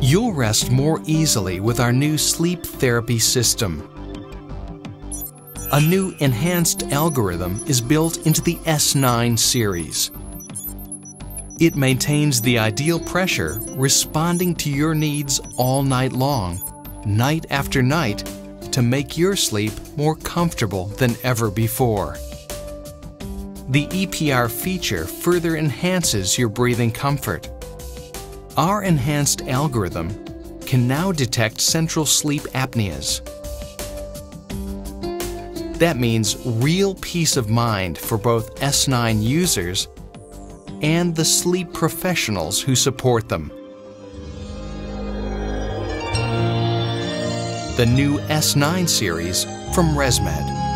You'll rest more easily with our new sleep therapy system. A new enhanced algorithm is built into the S9 series. It maintains the ideal pressure, responding to your needs all night long, night after night, to make your sleep more comfortable than ever before. The EPR feature further enhances your breathing comfort. Our enhanced algorithm can now detect central sleep apneas. That means real peace of mind for both S9 users and the sleep professionals who support them. The new S9 series from ResMed.